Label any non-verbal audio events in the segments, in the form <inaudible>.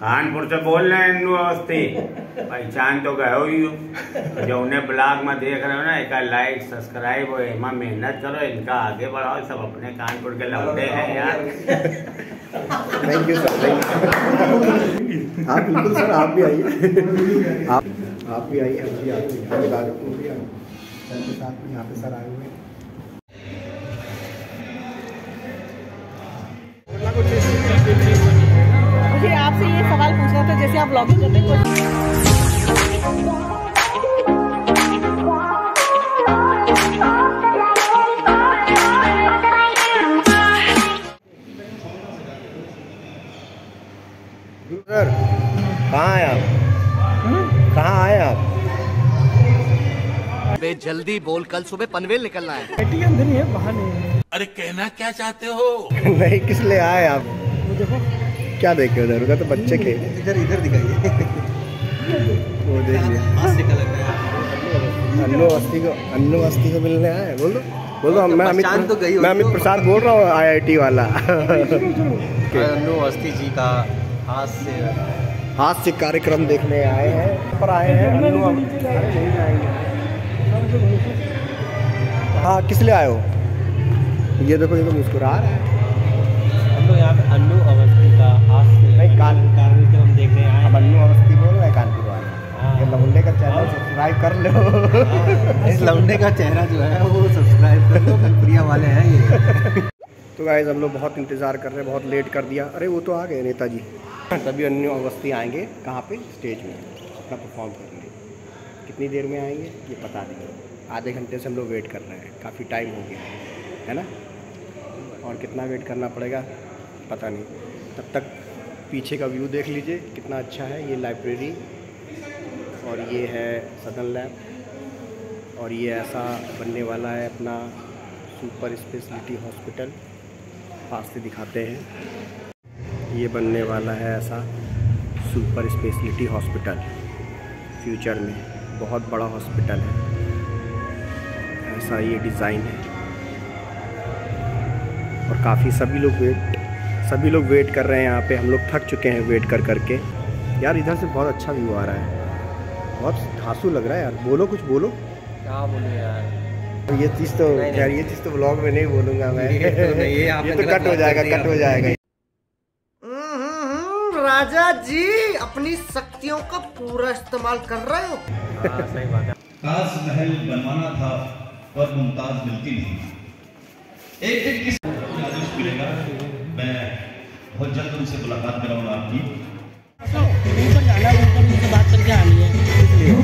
कानपुर से बोल रहे हैं अवस्थी। पहचान तो गए जो उन्हें ब्लॉग में देख रहे हो ना एक लाइक सब्सक्राइब हो मेहनत करो, इनका आगे बढ़ाओ, सब अपने कानपुर के लौटे हैं यार। थैंक यू सर हाँ बिल्कुल सर आप भी आइए। आप आप भी आइए, हम भी हम भी आए साथ यहाँ पे सर आए हुए जैसे आप ब्लॉगिंग करते हैं सर कहाँ आए आप? कहाँ आए आप? बे जल्दी बोल कल सुबह पनवेल निकलना है। के अंदर ही है बाहर नहीं है। अरे कहना क्या चाहते हो? <laughs> नहीं किस लिए आए आप? देखो। क्या देखे उधर उधर तो बच्चे खेल इधर इधर दिखाइए। वो देखिए का अन्नू अस्थि को अन्नू अस्थि को मिलने आए बोलो बोलो मैं अमित तो गई मैं अमित प्रसाद बोल रहा हूँ आईआईटी वाला। <laughs> अन्नू अस्थि जी का हाथ से हास्य कार्यक्रम देखने आए हैं पर आए हैं। हाँ किस लिए आए हो? ये देखो ये तो मुस्कुरा रहा है। हम लोग यहाँ पे अन्नू अवस्थी का हाथ से नहीं, कान- कार्यक्रम देखने आए अब अन्नू अवस्थी बोल रहे हैं कानपुर वाले हाँ। ये लमुंडे का चैनल सब्सक्राइब कर लो। इस लौंडे का चेहरा जो है वो सब्सक्राइब कर लो कलप्रिया वाले हैं ये। तो गाइज़ हम लोग बहुत इंतज़ार कर रहे हैं बहुत लेट कर दिया। अरे वो तो आ गए नेताजी। तभी अन्य अवस्थी आएँगे कहाँ पे? स्टेज में। अपना परफॉर्म करने कितनी देर में आएँगे ये पता नहीं। आधे घंटे से हम लोग वेट कर रहे हैं। काफ़ी टाइम हो गया है है ना? और कितना वेट करना पड़ेगा? पता नहीं। तब तक पीछे का व्यू देख लीजिए, कितना अच्छा है ये लाइब्रेरी और ये है सदन लैब और ये ऐसा बनने वाला है अपना सुपर स्पेशलिटी हॉस्पिटल पास से दिखाते हैं। ये बनने वाला है ऐसा सुपर स्पेशलिटी हॉस्पिटल फ्यूचर में बहुत बड़ा हॉस्पिटल है। ऐसा ये डिज़ाइन है। और काफ़ी सभी लोग वेट सभी लोग वेट कर रहे हैं यहाँ पे हम लोग थक चुके हैं वेट कर करके। यार इधर से बहुत अच्छा व्यू आ रहा है। बहुत धांसू लग रहा है यार। बोलो कुछ बोलो। क्या बोले यार? ये चीज़ तो नहीं, यार ये चीज़ तो ब्लॉग में नहीं बोलूँगा मैं। ये तो नहीं, ये <laughs> ये तो कट हो जाएगा कट हो। जाएगा। राजा जी अपनी शक्तियों का पूरा इस्तेमाल कर रहे हो? हाँ सही बात है। ताजमहल बनवाना था पर मुमताज़ मिलती नहीं। एक दिन किस मिलेगा? मैं बहुत जल्द उनसे मुलाकात कराऊँगा आपकी ऊपर जाना है ऊपर उनसे बात करके आनी है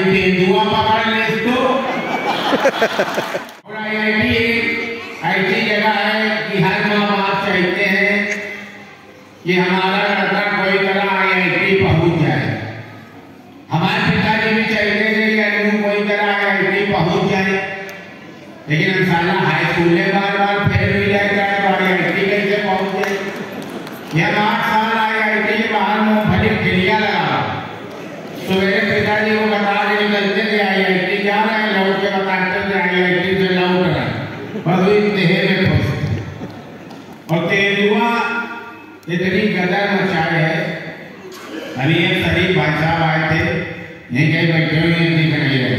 कहीं तेंदुआ पकड़ ले इसको और आईआईटी एक ऐसी जगह है कि हर माँ बाप चाहते हैं कि हमारा लड़का कोई तरह आईआईटी पहुँच जाए हमारे पिताजी भी चाहते थे कि अनु कोई तरह आईआईटी पहुँच जाए लेकिन हम हाई स्कूल में बार बार फेल भी जाएगा तो आईआईटी कैसे पहुँच जाए यह आठ साल आईआईटी के बाहर मूंगफली खिलिया लगा सवेरे पिताजी को बता के निकलते थे आईआईटी जा रहे हैं लौट के बताते थे आईआईटी से लौट रहे हैं भगवी देह में फंस और तेंदुआ इतनी गदर मचाए है अली शरीफ भाई साहब आए थे ये कहीं बैठे हुए हैं, दिख नहीं रहे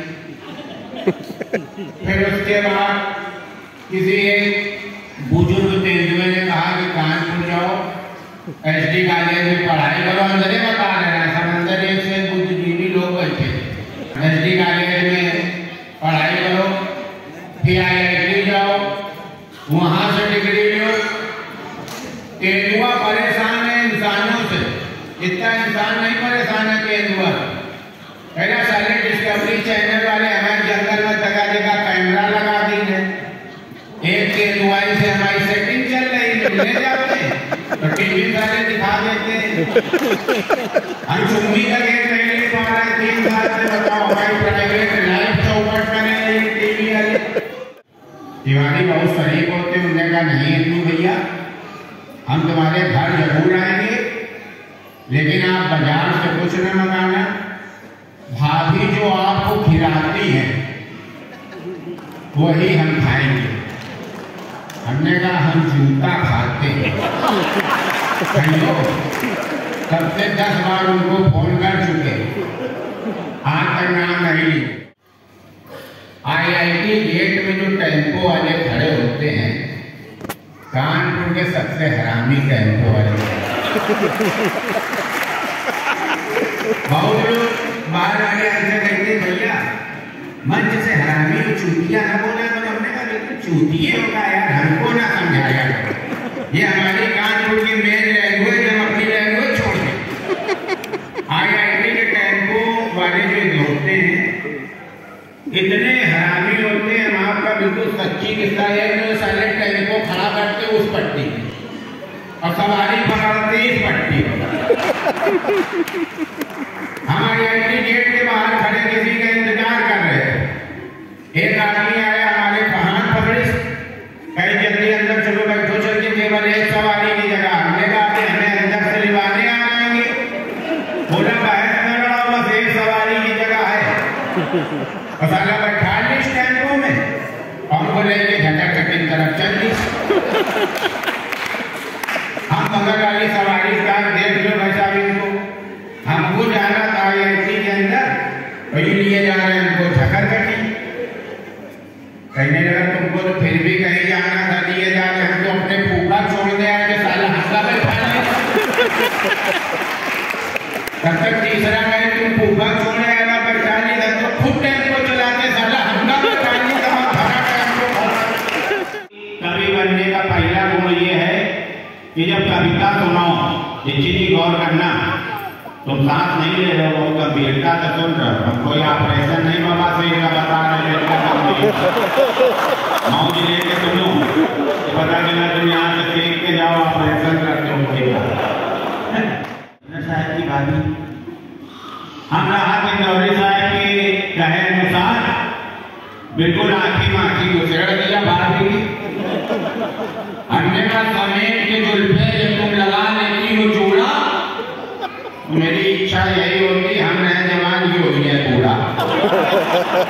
बाद किसी एक बुज़ुर्ग तेंदुए ने कहा कि कानपुर जाओ, एस डी कॉलेज में पढ़ाई करो, अंदर ही बता रहे हैं सब अंदर एक से बुद्धिजीवी लोग बैठे एस डी कॉलेज में पढ़ाई करो, फिर आई आई टी जाओ, वहाँ से डिग्री लो। तेंदुआ परेशान है इंसानों से। इतना इंसान नहीं परेशान है तेंदुआ। पहला साले डिस्कवरी चैनल हम का नहीं पा रहे तीन से बताओ हमारी प्राइवेट लाइफ हैं टीवी वाले तिवारी बहुत शरीफ होते उन्होंने कहा, नहीं हिंदू भैया, हम तुम्हारे घर ज़रूर आएँगे, लेकिन आप बाज़ार से कुछ न मंगाना। भाभी जो आपको खिलाती है, वही हम खाएँगे। हमने कहा, हम जूता खाते हैं। <laughs> भाइयों, तब से दस बार उनको फ़ोन कर चुके आज तक नाम नहीं आईआईटी गेट में जो टेंपो वाले खड़े होते हैं कानपुर के सबसे हरामी टेंपो वाले। बहुत लोग बाहर आगे ऐसे कहते भैया मंच से हरामी चूतिया ना बोला तो हमने कहा चूतिए होगा यार हमको ना समझाया ये हमारी कानपुर की मेन लैंग्वेज हम अपनी लैंग्वेज छोड़ दें आईआईटी के टेंपो वाले जो होते हैं इतने हरामी होते हैं हम आपका बिल्कुल किस्सा है जो साले टेंपो खड़ा करते उस पट्टी और सवारी पकड़ते इस पट्टी हम आईआईटी गेट के बाहर खड़े किसी का इंतज़ार कर रहे थे। एक आदमी आया हमारे पहाड़ पकड़े। कहीं जल्दी अंदर चलो बैठो चल के केवल एक सवारी की जगह। हमने कहा कि हमें अंदर से लिवाने आ जाएँगे। बोला, बहस न लड़ाओ बस एक सवारी की जगह है। और साला बैठा में लेके झटक कटिंग तरफ़ चल दी <laughs> हम बगल वाली सवारी का देख लो भाई साहब इनको हमको जाना था आईआईटी के अंदर वही लिए जा रहे हैं हमको ठकर कटी कहने लगा तुमको तो फिर भी कहीं जाना था लिए जा रहे हम तो अपने फूफा छोड़ दे आए तो साला हंसा बैठा ले तब तक तीसरा कहे तुम फूफा छोड़े आएगा बैठा ली तब तो खुद टेंपो चलाते साला हमका बैठा ली तो हम भरा टेंपो भरा कवि बनने का पहला गुण ये है कि जब कविता सुनाओ चीज़ गौर करना। तुम साथ नहीं ले रहे हो गंभीरता से सुन रहे हो। कोई ऑपरेशन नहीं बाबा से इनका बता रहे हो मौज लेके सुनो। पता चला, तुम यहाँ से फेंक के जाओ ऑपरेशन करते हो उसके साहब की भाभी हम रहा कि गौरी साहब के कहे अनुसार बिल्कुल आखी माखी उछेड़ दिया भाभी की हमने कहा समेट के जुल्फे जब तुम लगा लेती हो जोड़ा तो मेरी इच्छा यही होती हम नए जवान की हो गया पूरा अमेरिका ने कहा इसको कौन बुलाई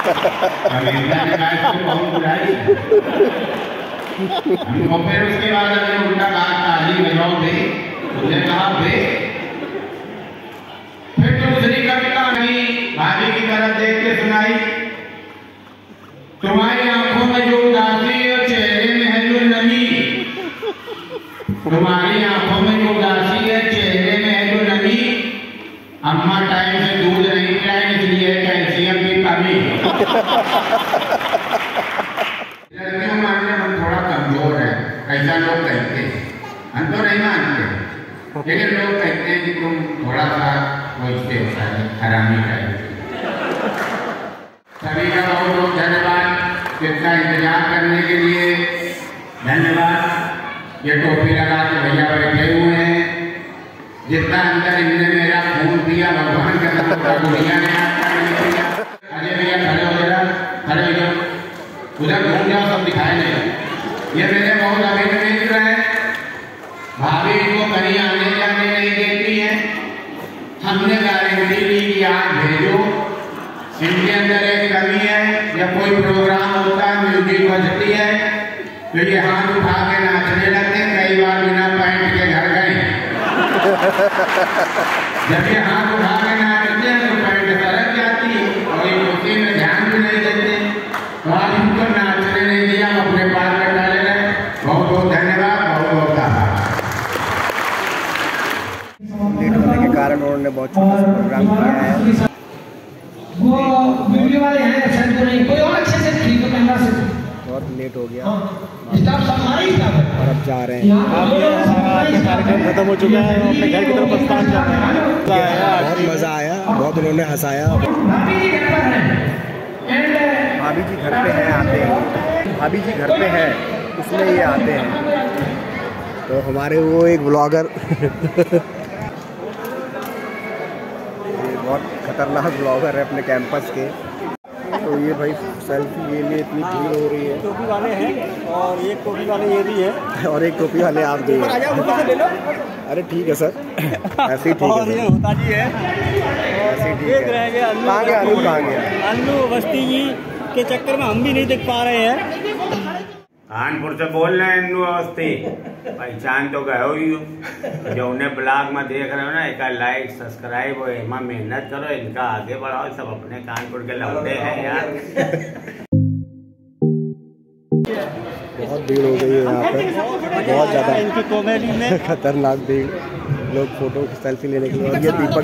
फिर उसके बाद हमने उल्टा कहा ताली बजाओ बे उसने कहा बे फिर दूसरी कविता नहीं भाभी की तरफ़ देख के सुनाई तुम्हारी आँखों में जो उदासी और चेहरे में है जो नमी तुम्हारी आँखों में जो उदासी है चेहरे में है जो नमी, अम्मा टाइम से दूध नहीं पिलाए इसलिए कैल्शियम की कमी लड़कियों मानने हम थोड़ा कमज़ोर है ऐसा लोग कहते हैं हम तो नहीं मानते लेकिन लोग कहते हैं कि तुम थोड़ा सा वैसे हरामी टाइप सभी का बहुत बहुत धन्यवाद इतना इंतज़ार करने के लिए धन्यवाद ये टोपी लगा के भैया बैठे हुए हैं जितना अंदर इनने मेरा खून दिया भगवान का दुनिया ने उधर घूम जाओ सब दिखाई नहीं ये मेरे बहुत अभिन्न मित्र हैं। भाभी को कहीं आने जाने नहीं देती है। हमने गारंटी ली कि आप भेजो। इनके अंदर एक कमी है जब कोई प्रोग्राम होता है, म्यूज़िक बजती है तो ये हाथ उठा के नाचने लगते कई बार बिना पैंट के घर गए जब ये हाथ उठा के बहुत छोटा सा प्रोग्राम किया है। वो वीडियो वाले हैं सर को नहीं कोई और अच्छे से खींचो कैमरा से बहुत लेट हो गया। ही है और अब जा रहे हैं। कार्यक्रम खत्म हो चुका है अपने घर की तरफ़ प्रस्थान कर रहे हैं। बहुत मज़ा आया बहुत उन्होंने हंसाया। भाभी जी घर पर हैं। एंड भाभी जी घर पे हैं आते हैं। भाभी जी घर पे हैं उसमें ये आते हैं। तो हमारे वो एक ब्लॉगर <laughs> बहुत खतरनाक ब्लॉगर है अपने कैंपस के। तो ये भाई सेल्फी ले लिए इतनी भीड़ हो रही है। टोपी वाले हैं और एक टोपी वाले ये भी है। और एक टोपी वाले आप भी हैं। अरे ठीक है सर। ऐसे ही ठीक है होता जी है। ऐसे ठीक देख रहे हैं अन्नू गया जी के चक्कर में हम भी नहीं देख पा रहे हैं। कानपुर से बोल रहे हैं इन्नू अवस्थी पहचान तो गए हो ही हो जो उन्हें ब्लॉग में देख रहे हो ना एक लाइक सब्सक्राइब हो एमा मेहनत करो इनका आगे बढ़ाओ सब अपने कानपुर के लौटे हैं यार। बहुत भीड़ हो गई है यहाँ पर। बहुत ज़्यादा इनकी कॉमेडी में खतरनाक भीड़। लोग फ़ोटो सेल्फी लेने के लिए। और ये दीपक